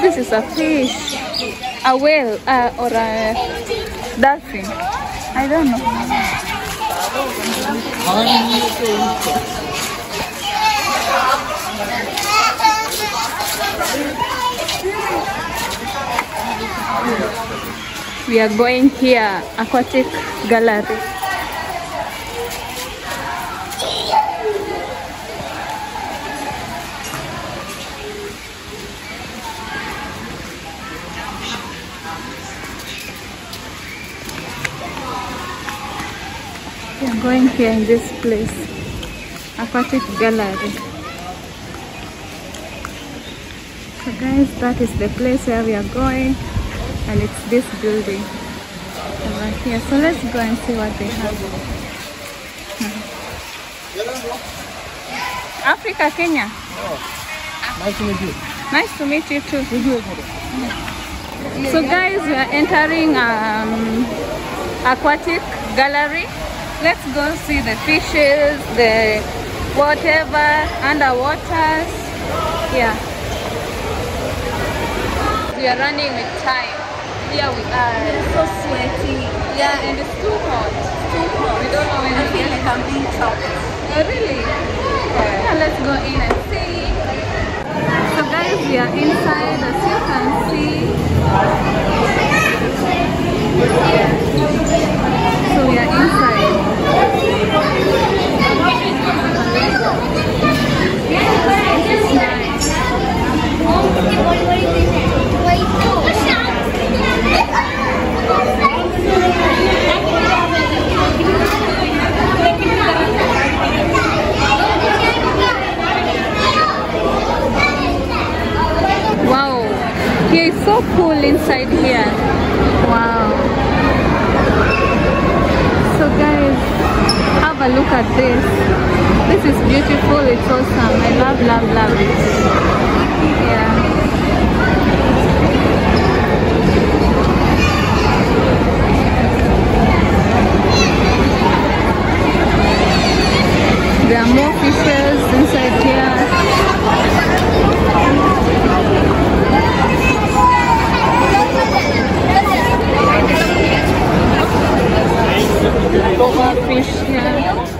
this is a fish. A whale uh, or a dolphin. I don't know. We are going here aquatic gallery going here in this place. Aquatic gallery. So guys that is the place where we are going and it's this building over here. So let's go and see what they have. Africa kenya. Nice to meet you. nice to meet you too. So guys we are entering um, aquatic gallery let's go see the fishes the whatever underwaters. Yeah. We are running with time. Here we are. So sweaty. yeah and it's too hot. Too hot. We don't know when we feel get like I'm being chopped. Oh, really? Yeah, let's go in and see. So guys, we are inside as you can see. So we are inside. This is nice. Wow, here is so cool inside here. Wow. So guys, have a look at this. This is beautiful. It's awesome. I love, love, love it. Yeah. There are more fishes inside here. More fish here.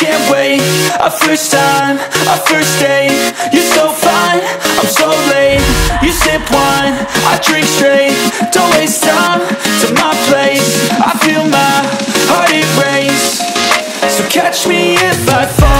can't wait. A first time, a first date. You're so fine, I'm so late. You sip wine, I drink straight. Don't waste time to my place. I feel my heart erase So catch me if I fall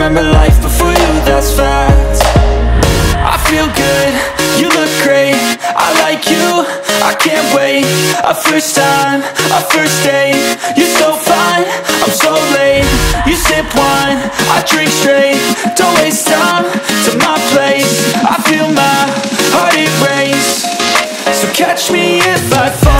remember life before you, that's fact. I feel good, you look great. I like you, I can't wait. A first time, a first date. You're so fine, I'm so late. You sip wine, I drink straight. Don't waste time to my place. I feel my heart it erase So catch me if I fall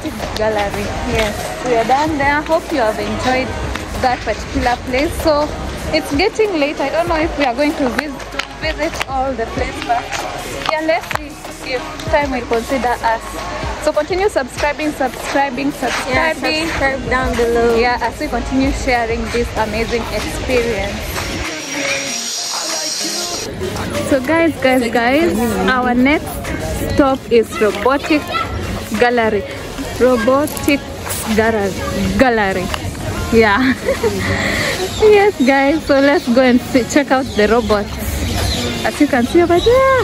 aquatic gallery. Yes, we are done there. Hope you have enjoyed that particular place. So it's getting late. I don't know if we are going to visit, to visit all the place, but yeah, let's see if time will consider us. So continue subscribing, subscribing, Yeah, subscribing. subscribe down below. Yeah, as we continue sharing this amazing experience. So guys, guys, guys, our next stop is robotic gallery. Robotics gallery. Yeah. yes, guys. So let's go and see, check out the robots. As you can see over there,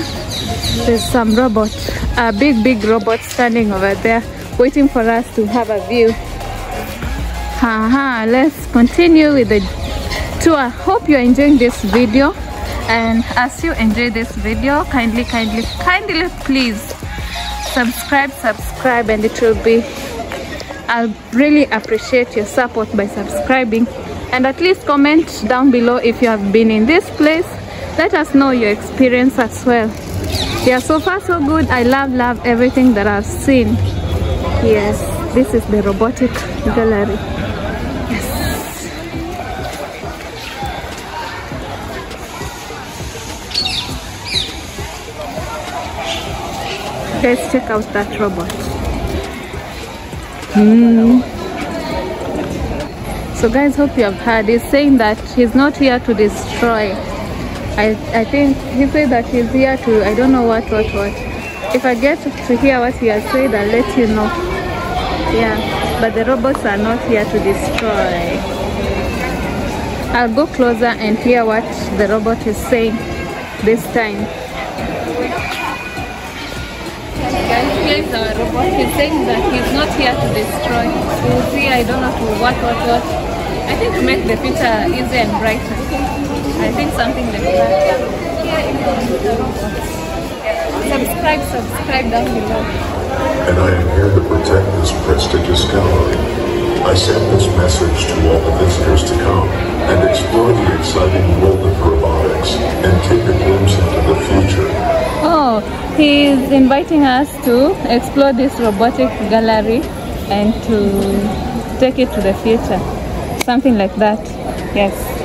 there's some robot, a big, big robot standing over there, waiting for us to have a view. uh-huh let's continue with the tour hope you're enjoying this video and as you enjoy this video kindly kindly kindly please subscribe subscribe and it will be i'll really appreciate your support by subscribing. And at least comment down below if you have been in this place. Let us know your experience as well. Yeah so far so good. I love love everything that i've seen. Yes this is the robotic gallery let's check out that robot. Hmm. so guys hope you have heard. He's saying that he's not here to destroy. I, I think he said that he's here to I don't know what what what. If I get to hear what he has said I'll let you know. Yeah but the robots are not here to destroy. I'll go closer and hear what the robot is saying this time guys our robot he's saying that he's not here to destroy we'll see I don't know to what what what. I think to make the future easier and brighter. I think something like that. Here is robot subscribe subscribe down below. And I am here to protect this prestigious gallery. I send this message to all the visitors to come and explore the exciting world of robotics and take a glimpse into the future. Oh, he's inviting us to explore this robotic gallery and to take it to the future. Something like that. Yes.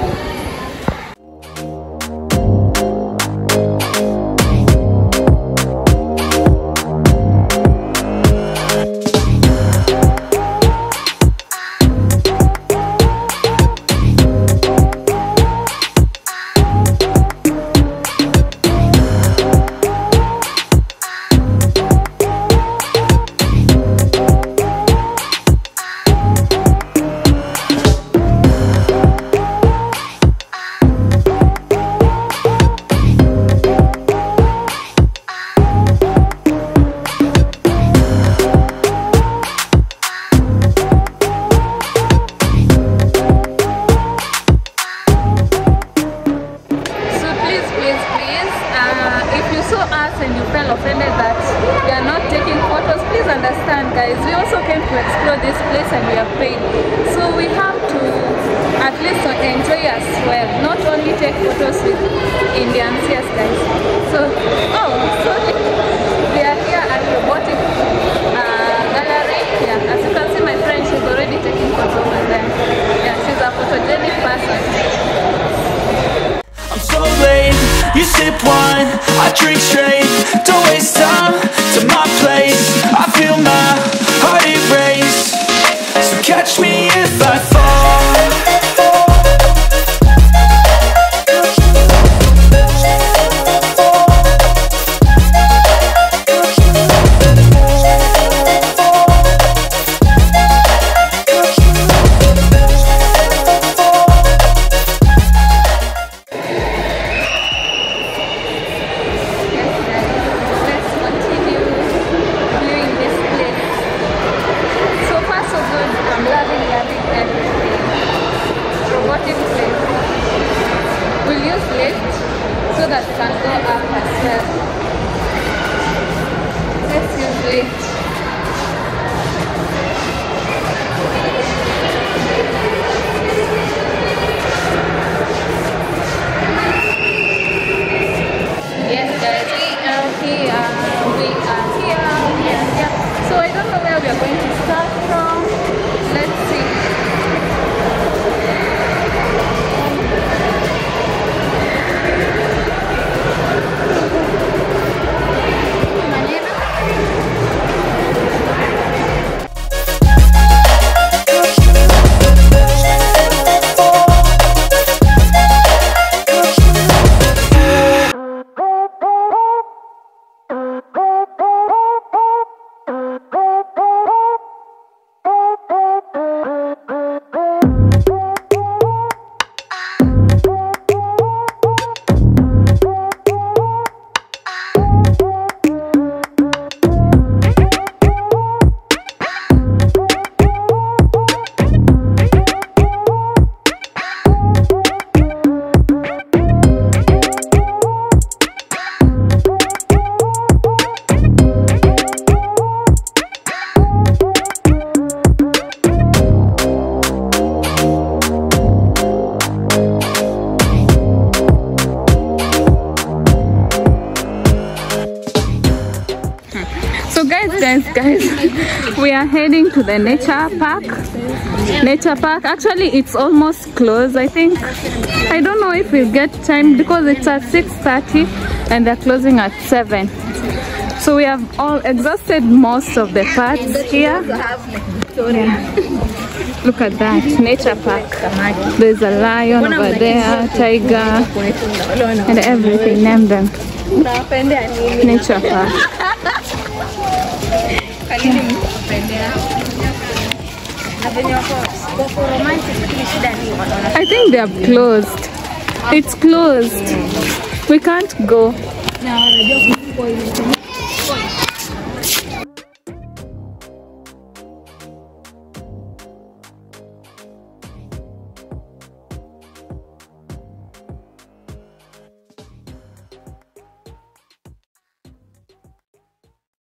I are heading to the nature park. Nature park. Actually, it's almost closed. I think. I don't know if we'll get time because it's at 6:30 and they're closing at 7. So we have all exhausted most of the parts here. Look at that nature park. There's a lion over there, tiger, and everything. Name them. Nature park. Kwa I think they are closed. It's closed. We can't go.